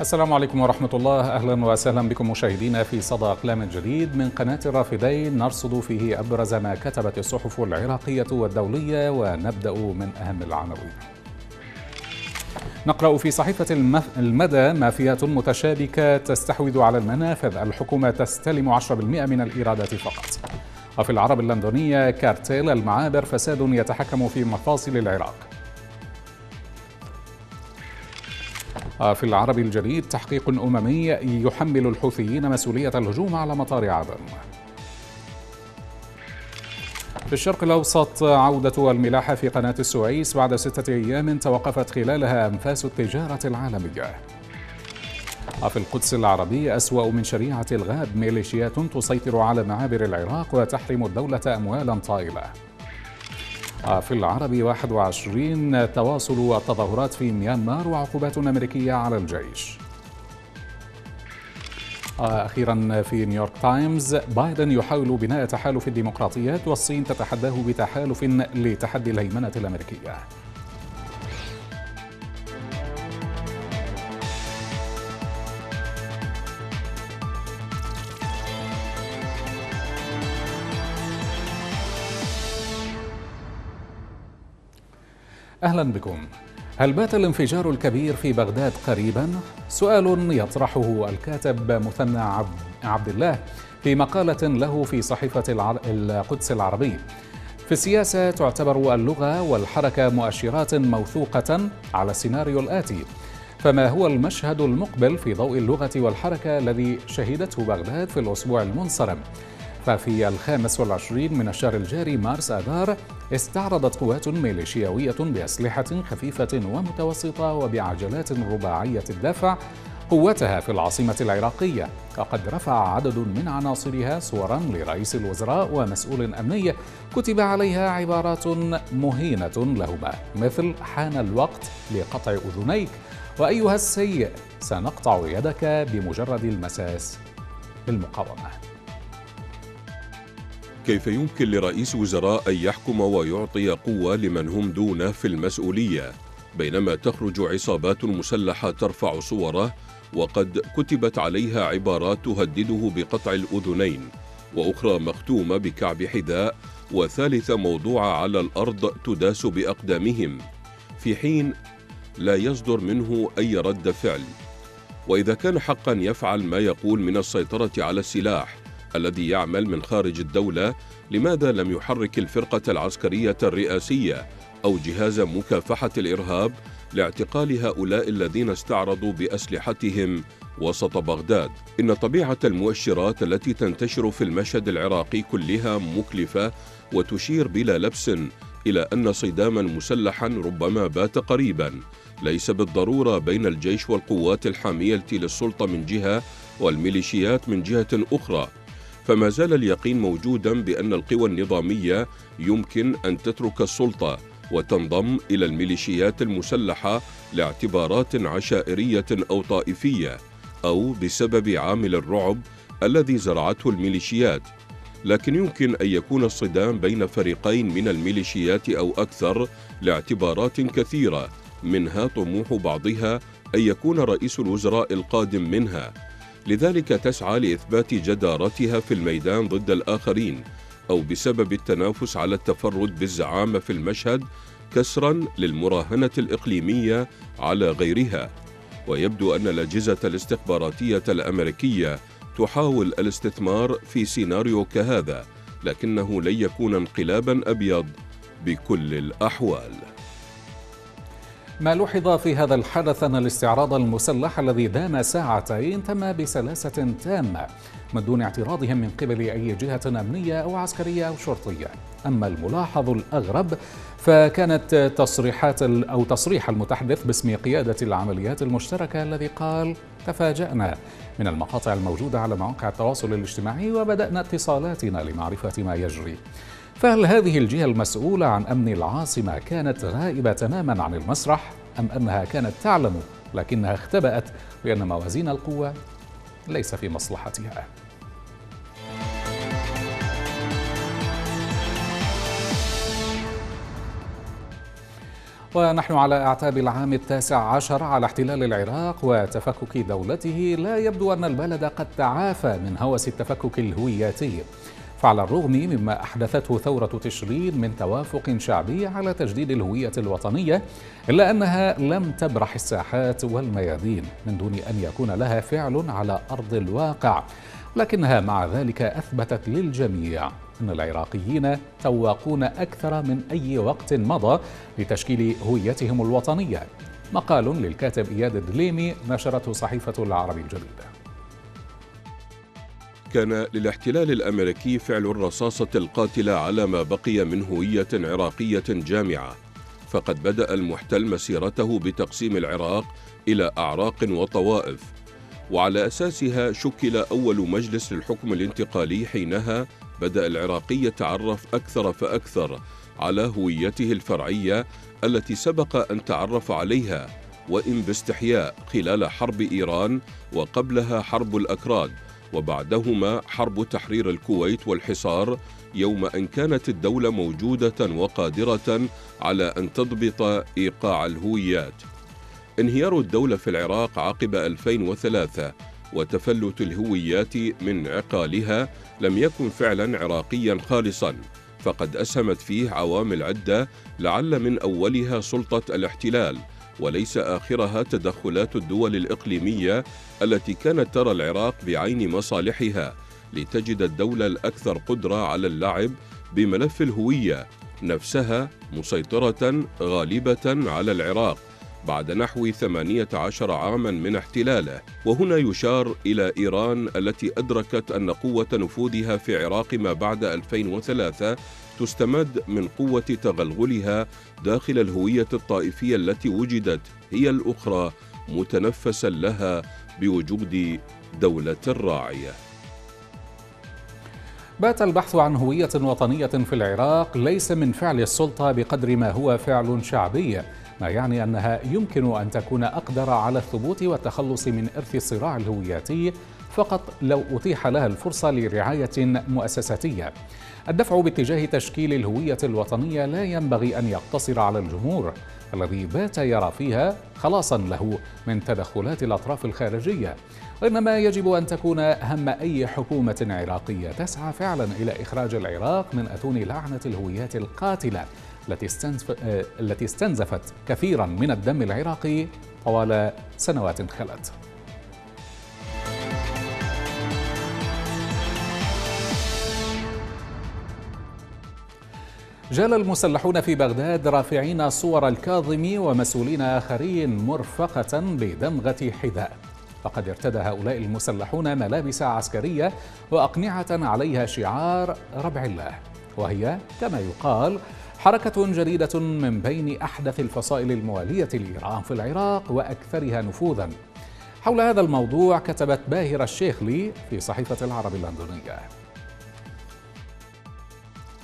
السلام عليكم ورحمة الله. أهلا وسهلا بكم مشاهدينا في صدى أقلام جديد من قناة الرافدين. نرصد فيه أبرز ما كتبت الصحف العراقية والدولية ونبدأ من أهم العناوين. نقرأ في صحيفة المدى مافيات متشابكة تستحوذ على المنافذ. الحكومة تستلم 10% من الإيرادات فقط. وفي العرب اللندنية كارتيل المعابر فساد يتحكم في مفاصل العراق. في العرب الجديد تحقيق أممي يحمل الحوثيين مسؤولية الهجوم على مطار عدن. في الشرق الأوسط عودة الملاحة في قناة السويس بعد ستة أيام توقفت خلالها أنفاس التجارة العالمية. في القدس العربية أسوأ من شريعة الغاب ميليشيات تسيطر على معابر العراق وتحرم الدولة أموالا طائلة. في العرب 21 تواصل التظاهرات في ميانمار وعقوبات أمريكية على الجيش. أخيرا في نيويورك تايمز بايدن يحاول بناء تحالف الديمقراطيات والصين تتحداه بتحالف لتحدي الهيمنة الأمريكية. أهلا بكم هل بات الانفجار الكبير في بغداد قريبا؟ سؤال يطرحه الكاتب مثنى عبد الله في مقالة له في صحيفة القدس العربي في السياسة تعتبر اللغة والحركة مؤشرات موثوقة على السيناريو الآتي فما هو المشهد المقبل في ضوء اللغة والحركة الذي شهدته بغداد في الأسبوع المنصرم؟ ففي الخامس والعشرين من الشهر الجاري مارس آذار استعرضت قوات ميليشياوية بأسلحة خفيفة ومتوسطة وبعجلات رباعية الدفع قوتها في العاصمة العراقية. وقد رفع عدد من عناصرها صورا لرئيس الوزراء ومسؤول أمني. كتب عليها عبارات مهينة لهما مثل حان الوقت لقطع أذنيك. وأيها السيء سنقطع يدك بمجرد المساس بالمقاومة. كيف يمكن لرئيس وزراء أن يحكم ويعطي قوة لمن هم دونه في المسؤولية؟ بينما تخرج عصابات مسلحة ترفع صوره وقد كتبت عليها عبارات تهدده بقطع الأذنين وأخرى مختومة بكعب حذاء وثالثة موضوعة على الأرض تداس بأقدامهم. في حين لا يصدر منه أي رد فعل. وإذا كان حقا يفعل ما يقول من السيطرة على السلاح. الذي يعمل من خارج الدولة لماذا لم يحرك الفرقة العسكرية الرئاسية أو جهاز مكافحة الإرهاب لاعتقال هؤلاء الذين استعرضوا بأسلحتهم وسط بغداد؟ إن طبيعة المؤشرات التي تنتشر في المشهد العراقي كلها مكلفة وتشير بلا لبس إلى أن صداما مسلحا ربما بات قريبا. ليس بالضرورة بين الجيش والقوات الحامية للسلطة من جهة والميليشيات من جهة أخرى. فما زال اليقين موجودا بأن القوى النظامية يمكن أن تترك السلطة وتنضم إلى الميليشيات المسلحة لاعتبارات عشائرية أو طائفية أو بسبب عامل الرعب الذي زرعته الميليشيات. لكن يمكن أن يكون الصدام بين فريقين من الميليشيات أو أكثر لاعتبارات كثيرة منها طموح بعضها أن يكون رئيس الوزراء القادم منها. لذلك تسعى لإثبات جدارتها في الميدان ضد الآخرين أو بسبب التنافس على التفرد بالزعامة في المشهد كسرا للمراهنة الإقليمية على غيرها. ويبدو أن الأجهزة الاستخباراتية الأمريكية تحاول الاستثمار في سيناريو كهذا لكنه لن يكون انقلابا أبيض بكل الأحوال. ما لوحظ في هذا الحدث أن الاستعراض المسلح الذي دام ساعتين تم بسلاسة تامة من دون اعتراضهم من قبل أي جهة أمنية أو عسكرية أو شرطية. أما الملاحظ الأغرب فكانت تصريحات أو تصريح المتحدث باسم قيادة العمليات المشتركة الذي قال تفاجأنا من المقاطع الموجودة على مواقع التواصل الاجتماعي وبدأنا اتصالاتنا لمعرفة ما يجري. فهل هذه الجهة المسؤولة عن أمن العاصمة كانت غائبة تماما عن المسرح أم أنها كانت تعلم لكنها اختبأت بأن موازين القوة ليس في مصلحتها؟ ونحن على أعتاب العام التاسع عشر على احتلال العراق وتفكك دولته لا يبدو أن البلد قد تعافى من هوس التفكك الهوياتي. فعلى الرغم مما أحدثته ثورة تشرين من توافق شعبي على تجديد الهوية الوطنية إلا أنها لم تبرح الساحات والميادين من دون أن يكون لها فعل على أرض الواقع. لكنها مع ذلك أثبتت للجميع أن العراقيين تواقون أكثر من أي وقت مضى لتشكيل هويتهم الوطنية. مقال للكاتب إياد الدليمي نشرته صحيفة العربي الجديدة. كان للاحتلال الأمريكي فعل الرصاصة القاتلة على ما بقي من هوية عراقية جامعة فقد بدأ المحتل مسيرته بتقسيم العراق إلى أعراق وطوائف وعلى أساسها شكل أول مجلس للحكم الانتقالي حينها بدأ العراقي يتعرف أكثر فأكثر على هويته الفرعية التي سبق أن تعرف عليها وإن باستحياء خلال حرب إيران وقبلها حرب الأكراد وبعدهما حرب تحرير الكويت والحصار يوم أن كانت الدولة موجودة وقادرة على أن تضبط إيقاع الهويات. انهيار الدولة في العراق عقب 2003 وتفلت الهويات من عقالها لم يكن فعلا عراقيا خالصا فقد أسهمت فيه عوامل عدة لعل من أولها سلطة الاحتلال وليس آخرها تدخلات الدول الإقليمية التي كانت ترى العراق بعين مصالحها لتجد الدولة الأكثر قدرة على اللعب بملف الهوية نفسها مسيطرة غالبة على العراق. بعد نحو 18 عاما من احتلاله وهنا يشار إلى إيران التي أدركت أن قوة نفوذها في العراق ما بعد 2003 تستمد من قوة تغلغلها داخل الهوية الطائفية التي وجدت هي الأخرى متنفسا لها بوجود دولة راعية بات البحث عن هوية وطنية في العراق ليس من فعل السلطة بقدر ما هو فعل شعبي ما يعني أنها يمكن أن تكون أقدر على الثبوت والتخلص من إرث الصراع الهوياتي فقط لو أتيح لها الفرصة لرعاية مؤسساتية. الدفع باتجاه تشكيل الهوية الوطنية لا ينبغي أن يقتصر على الجمهور. الذي بات يرى فيها خلاصا له من تدخلات الأطراف الخارجية. وإنما يجب أن تكون هم أي حكومة عراقية تسعى فعلا إلى إخراج العراق من أتون لعنة الهويات القاتلة التي التي استنزفت كثيرا من الدم العراقي طوال سنوات خلت. جال المسلحون في بغداد رافعين صور الكاظمي ومسؤولين آخرين مرفقة بدمغة حذاء فقد ارتدى هؤلاء المسلحون ملابس عسكرية وأقنعة عليها شعار ربع الله. وهي كما يقال حركة جديدة من بين أحدث الفصائل الموالية لإيران في العراق وأكثرها نفوذا. حول هذا الموضوع كتبت باهرة الشيخلي في صحيفة العرب اللندنية.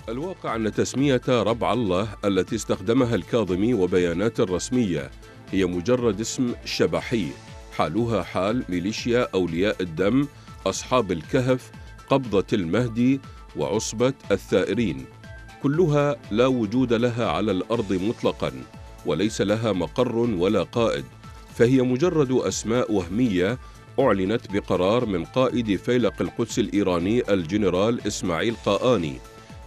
الواقع أن تسمية ربع الله التي استخدمها الكاظمي وبيانات رسمية هي مجرد اسم شبحي. حالها حال ميليشيا أولياء الدم أصحاب الكهف قبضة المهدي وعصبة الثائرين. كلها لا وجود لها على الأرض مطلقا وليس لها مقر ولا قائد. فهي مجرد أسماء وهمية أعلنت بقرار من قائد فيلق القدس الإيراني الجنرال إسماعيل قااني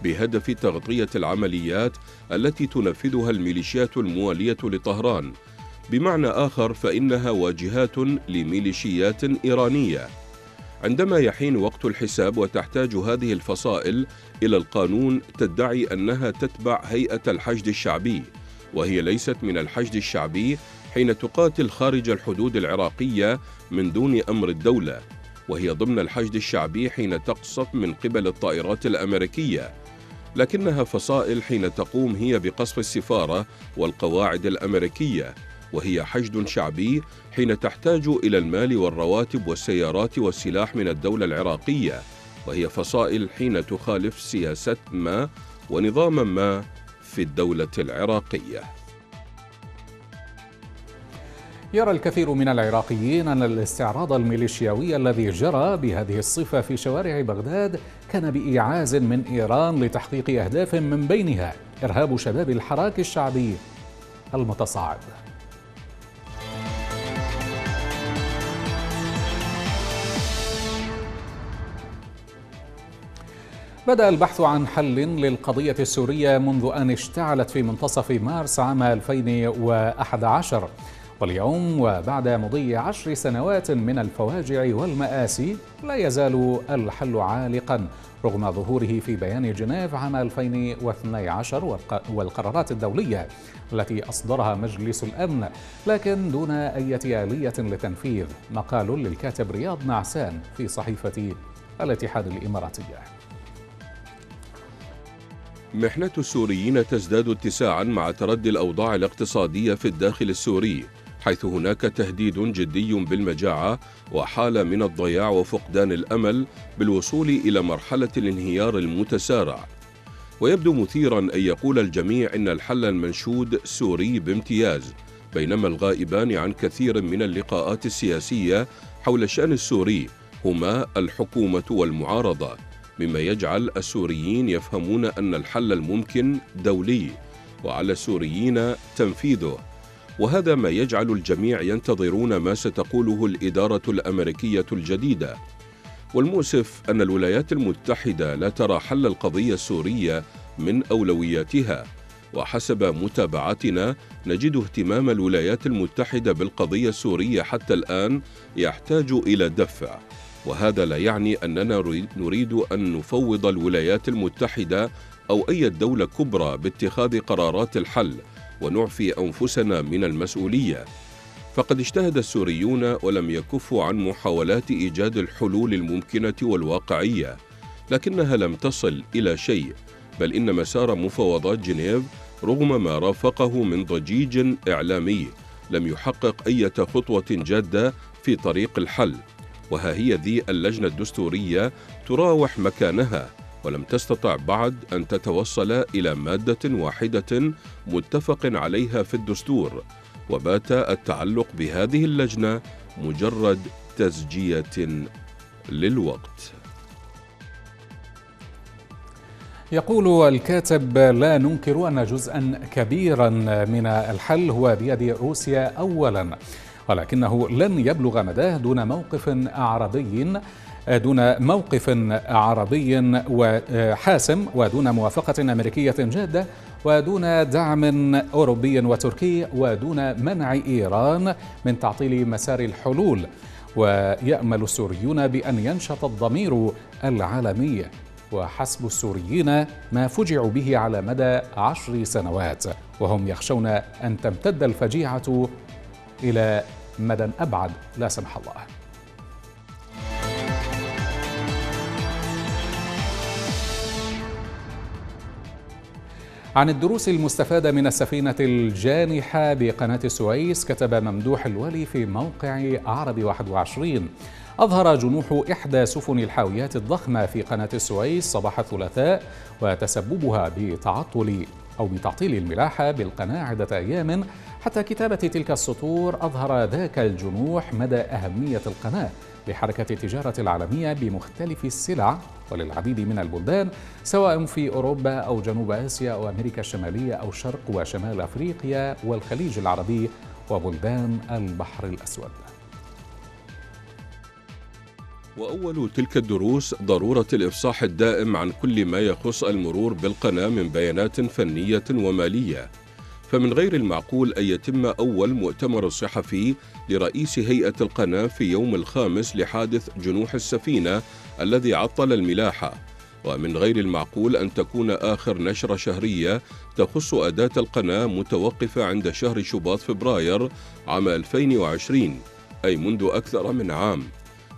بهدف تغطية العمليات التي تنفذها الميليشيات الموالية لطهران. بمعنى آخر فإنها واجهات لميليشيات إيرانية. عندما يحين وقت الحساب وتحتاج هذه الفصائل إلى القانون تدعي أنها تتبع هيئة الحشد الشعبي وهي ليست من الحشد الشعبي حين تقاتل خارج الحدود العراقية من دون أمر الدولة وهي ضمن الحشد الشعبي حين تقصف من قبل الطائرات الأمريكية. لكنها فصائل حين تقوم هي بقصف السفارة والقواعد الأمريكية. وهي حشد شعبي حين تحتاج إلى المال والرواتب والسيارات والسلاح من الدولة العراقية وهي فصائل حين تخالف سياسة ما ونظاما ما في الدولة العراقية. يرى الكثير من العراقيين أن الاستعراض الميليشياوي الذي جرى بهذه الصفة في شوارع بغداد كان بإيعاز من إيران لتحقيق أهداف من بينها. إرهاب شباب الحراك الشعبي المتصاعد. بدأ البحث عن حل للقضية السورية منذ أن اشتعلت في منتصف مارس عام 2011 واليوم وبعد مضي عشر سنوات من الفواجع والمآسي لا يزال الحل عالقا رغم ظهوره في بيان جنيف عام 2012 والقرارات الدولية التي أصدرها مجلس الأمن. لكن دون أي آلية لتنفيذ مقال للكاتب رياض نعسان في صحيفة الاتحاد الإماراتية. محنة السوريين تزداد اتساعا مع تردي الأوضاع الاقتصادية في الداخل السوري حيث هناك تهديد جدي بالمجاعة وحالة من الضياع وفقدان الأمل بالوصول إلى مرحلة الانهيار المتسارع. ويبدو مثيرا أن يقول الجميع إن الحل المنشود سوري بامتياز بينما الغائبان عن كثير من اللقاءات السياسية حول الشأن السوري هما الحكومة والمعارضة. مما يجعل السوريين يفهمون أن الحل الممكن دولي وعلى السوريين تنفيذه. وهذا ما يجعل الجميع ينتظرون ما ستقوله الإدارة الأمريكية الجديدة. والمؤسف أن الولايات المتحدة لا ترى حل القضية السورية من أولوياتها. وحسب متابعتنا نجد اهتمام الولايات المتحدة بالقضية السورية حتى الآن يحتاج إلى دفع. وهذا لا يعني أننا نريد أن نفوض الولايات المتحدة أو أي دولة كبرى باتخاذ قرارات الحل ونعفي أنفسنا من المسؤولية. فقد اجتهد السوريون ولم يكفوا عن محاولات إيجاد الحلول الممكنة والواقعية لكنها لم تصل إلى شيء بل إن مسار مفاوضات جنيف رغم ما رافقه من ضجيج إعلامي لم يحقق أي خطوة جادة في طريق الحل. وها هي ذي اللجنة الدستورية تراوح مكانها ولم تستطع بعد أن تتوصل إلى مادة واحدة متفق عليها في الدستور وبات التعلق بهذه اللجنة مجرد تزجية للوقت. يقول الكاتب لا ننكر أن جزءا كبيرا من الحل هو بيد روسيا أولا. ولكنه لن يبلغ مداه دون موقف عربي دون موقف عربي وحاسم ودون موافقة أمريكية جادة ودون دعم أوروبي وتركي ودون منع إيران من تعطيل مسار الحلول. ويأمل السوريون بأن ينشط الضمير العالمي. وحسب السوريين ما فجعوا به على مدى عشر سنوات وهم يخشون أن تمتد الفجيعة إلى مدى أبعد لا سمح الله. عن الدروس المستفادة من السفينة الجانحة بقناة السويس كتب ممدوح الولي في موقع عربي 21 أظهر جنوح إحدى سفن الحاويات الضخمة في قناة السويس صباح الثلاثاء وتسببها بتعطل أو بتعطيل الملاحة بالقناة عدة أيام حتى كتابة تلك السطور أظهر ذاك الجنوح مدى أهمية القناة لحركة التجارة العالمية بمختلف السلع وللعديد من البلدان سواء في أوروبا أو جنوب آسيا أو أمريكا الشمالية أو شرق وشمال أفريقيا والخليج العربي وبلدان البحر الأسود. وأول تلك الدروس ضرورة الإفصاح الدائم عن كل ما يخص المرور بالقناة من بيانات فنية ومالية. فمن غير المعقول أن يتم أول مؤتمر صحفي لرئيس هيئة القناة في يوم الخامس لحادث جنوح السفينة الذي عطل الملاحة. ومن غير المعقول أن تكون آخر نشرة شهرية تخص أداة القناة متوقفة عند شهر شباط فبراير عام 2020 أي منذ أكثر من عام.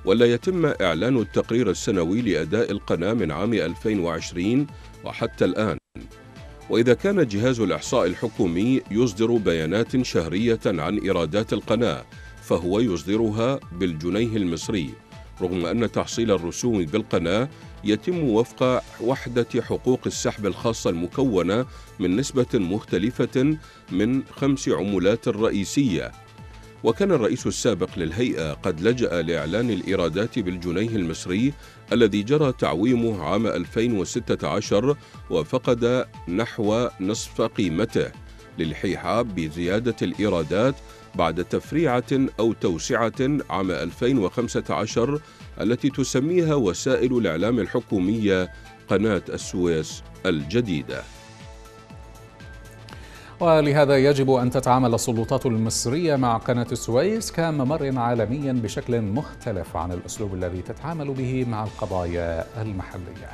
ولا يتم إعلان التقرير السنوي لأداء القناة من عام 2020 وحتى الآن. وإذا كان جهاز الإحصاء الحكومي يصدر بيانات شهرية عن إيرادات القناة فهو يصدرها بالجنيه المصري رغم أن تحصيل الرسوم بالقناة يتم وفق وحدة حقوق السحب الخاصة المكونة من نسبة مختلفة من خمس عملات رئيسية. وكان الرئيس السابق للهيئة قد لجأ لإعلان الإيرادات بالجنيه المصري الذي جرى تعويمه عام 2016 وفقد نحو نصف قيمته للحيحة بزيادة الإيرادات بعد تفريعة أو توسعة عام 2015 التي تسميها وسائل الإعلام الحكومية قناة السويس الجديدة. ولهذا يجب أن تتعامل السلطات المصرية مع قناة السويس كممر عالمي بشكل مختلف عن الأسلوب الذي تتعامل به مع القضايا المحلية.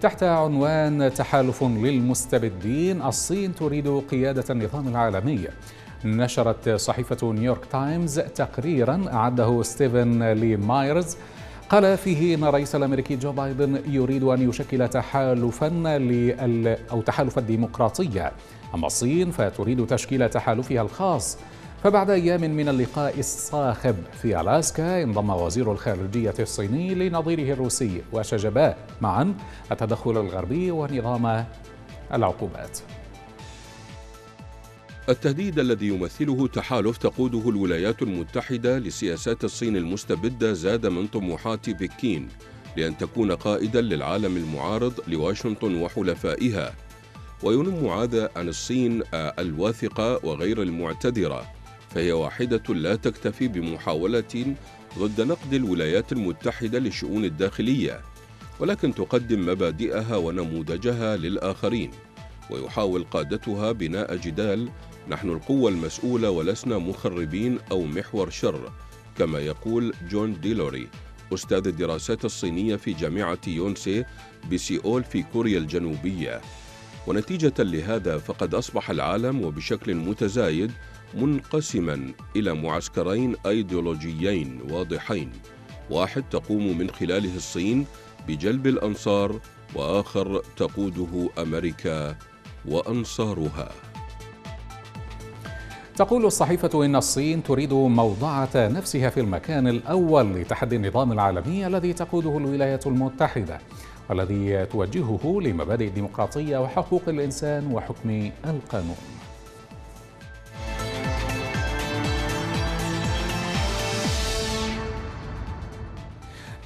تحت عنوان تحالف للمستبدين الصين تريد قيادة النظام العالمي. نشرت صحيفة نيويورك تايمز تقريرا أعده ستيفن لي مايرز قال فيه إن الرئيس الأمريكي جو بايدن يريد أن يشكل تحالفا لل أو تحالف الديمقراطيه أما الصين فتريد تشكيل تحالفها الخاص. فبعد أيام من اللقاء الصاخب في ألاسكا انضم وزير الخارجية الصيني لنظيره الروسي وشجبا معا التدخل الغربي ونظام العقوبات. التهديد الذي يمثله تحالف تقوده الولايات المتحدة لسياسات الصين المستبدة زاد من طموحات بكين لأن تكون قائدا للعالم المعارض لواشنطن وحلفائها. وينم هذا عن الصين الواثقة وغير المعتذرة. فهي واحدة لا تكتفي بمحاولة ضد نقد الولايات المتحدة للشؤون الداخلية ولكن تقدم مبادئها ونموذجها للآخرين ويحاول قادتها بناء جدال نحن القوة المسؤولة ولسنا مخربين أو محور شر كما يقول جون ديلوري أستاذ الدراسات الصينية في جامعة يونسي بسيول في كوريا الجنوبية. ونتيجة لهذا فقد أصبح العالم وبشكل متزايد منقسما إلى معسكرين أيديولوجيين واضحين. واحد تقوم من خلاله الصين بجلب الأنصار وآخر تقوده أمريكا وأنصارها. تقول الصحيفة إن الصين تريد موضعة نفسها في المكان الأول لتحدي النظام العالمي الذي تقوده الولايات المتحدة والذي توجهه لمبادئ الديمقراطية وحقوق الإنسان وحكم القانون.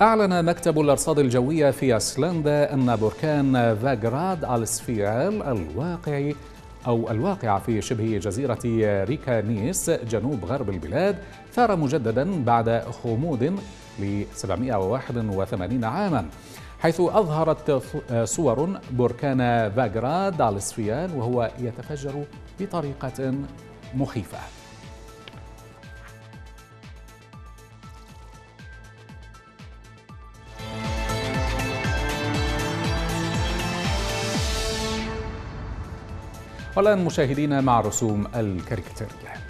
أعلن مكتب الأرصاد الجوية في أيسلندا أن بركان فاغراد السفيال الواقع أو الواقعة في شبه جزيرة ريكانيس جنوب غرب البلاد ثار مجددا بعد خمود ل 781 عاما حيث أظهرت صور بركان فاغراد السفيال وهو يتفجر بطريقة مخيفة. والآن مشاهدينا مع رسوم الكاريكاتيرية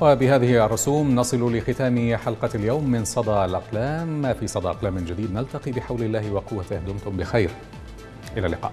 وبهذه الرسوم نصل لختام حلقة اليوم من صدى الأقلام. في صدى أقلام جديد نلتقي بحول الله وقوته دمتم بخير. إلى اللقاء.